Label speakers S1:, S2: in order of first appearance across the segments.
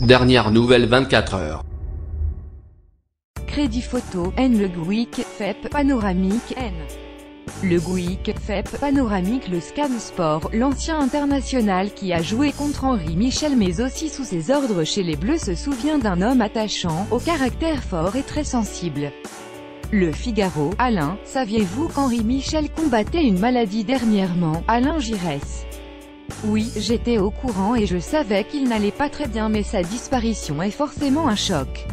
S1: Dernière nouvelle 24 heures.
S2: Crédit photo, N le GUIC, FEP, panoramique, N. Le GUIC, FEP, panoramique le Scan Sport, l'ancien international qui a joué contre Henri Michel mais aussi sous ses ordres chez les Bleus se souvient d'un homme attachant, au caractère fort et très sensible. Le Figaro, Alain, saviez-vous qu'Henri Michel combattait une maladie dernièrement, Alain Giresse Oui, j'étais au courant et je savais qu'il n'allait pas très bien mais sa disparition est forcément un choc.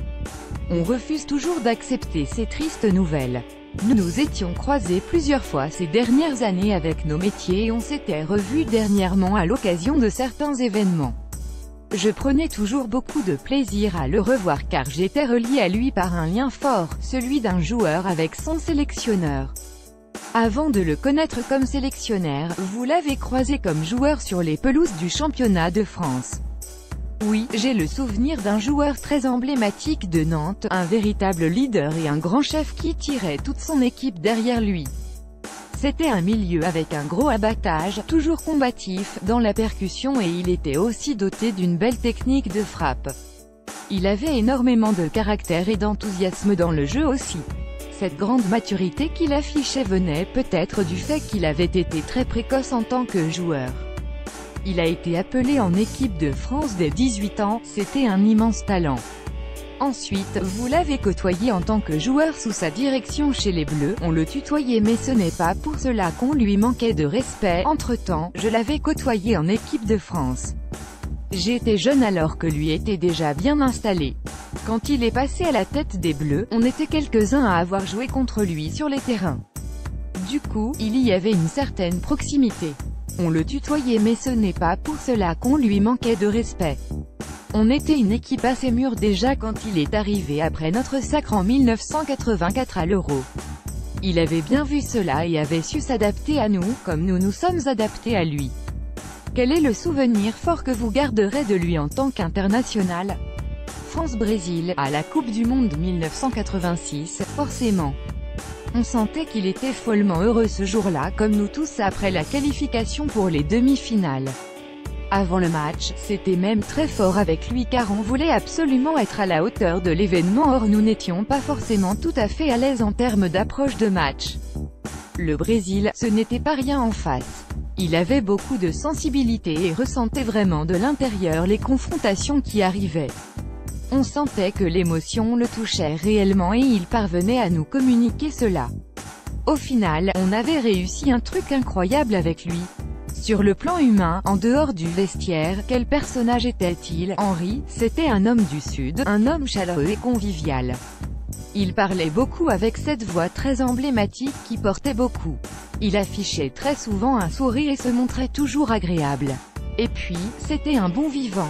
S2: On refuse toujours d'accepter ces tristes nouvelles. Nous nous étions croisés plusieurs fois ces dernières années avec nos métiers et on s'était revus dernièrement à l'occasion de certains événements. Je prenais toujours beaucoup de plaisir à le revoir car j'étais relié à lui par un lien fort, celui d'un joueur avec son sélectionneur. Avant de le connaître comme sélectionnaire, vous l'avez croisé comme joueur sur les pelouses du championnat de France. Oui, j'ai le souvenir d'un joueur très emblématique de Nantes, un véritable leader et un grand chef qui tirait toute son équipe derrière lui. C'était un milieu avec un gros abattage, toujours combatif, dans la percussion et il était aussi doté d'une belle technique de frappe. Il avait énormément de caractère et d'enthousiasme dans le jeu aussi. Cette grande maturité qu'il affichait venait peut-être du fait qu'il avait été très précoce en tant que joueur. Il a été appelé en équipe de France dès 18 ans, c'était un immense talent. Ensuite, vous l'avez côtoyé en tant que joueur sous sa direction chez les Bleus, on le tutoyait mais ce n'est pas pour cela qu'on lui manquait de respect, entre-temps, je l'avais côtoyé en équipe de France. J'étais jeune alors que lui était déjà bien installé. Quand il est passé à la tête des Bleus, on était quelques-uns à avoir joué contre lui sur les terrains. Du coup, il y avait une certaine proximité. On le tutoyait mais ce n'est pas pour cela qu'on lui manquait de respect. On était une équipe assez mûre déjà quand il est arrivé après notre sacre en 1984 à l'Euro. Il avait bien vu cela et avait su s'adapter à nous, comme nous nous sommes adaptés à lui. Quel est le souvenir fort que vous garderez de lui en tant qu'international? France-Brésil, à la Coupe du Monde 1986, forcément. On sentait qu'il était follement heureux ce jour-là comme nous tous après la qualification pour les demi-finales. Avant le match, c'était même très fort avec lui car on voulait absolument être à la hauteur de l'événement or nous n'étions pas forcément tout à fait à l'aise en termes d'approche de match. Le Brésil, ce n'était pas rien en face. Il avait beaucoup de sensibilité et ressentait vraiment de l'intérieur les confrontations qui arrivaient. On sentait que l'émotion le touchait réellement et il parvenait à nous communiquer cela. Au final, on avait réussi un truc incroyable avec lui. Sur le plan humain, en dehors du vestiaire, quel personnage était-il? Henri, c'était un homme du Sud, un homme chaleureux et convivial. Il parlait beaucoup avec cette voix très emblématique qui portait beaucoup. Il affichait très souvent un sourire et se montrait toujours agréable. Et puis, c'était un bon vivant.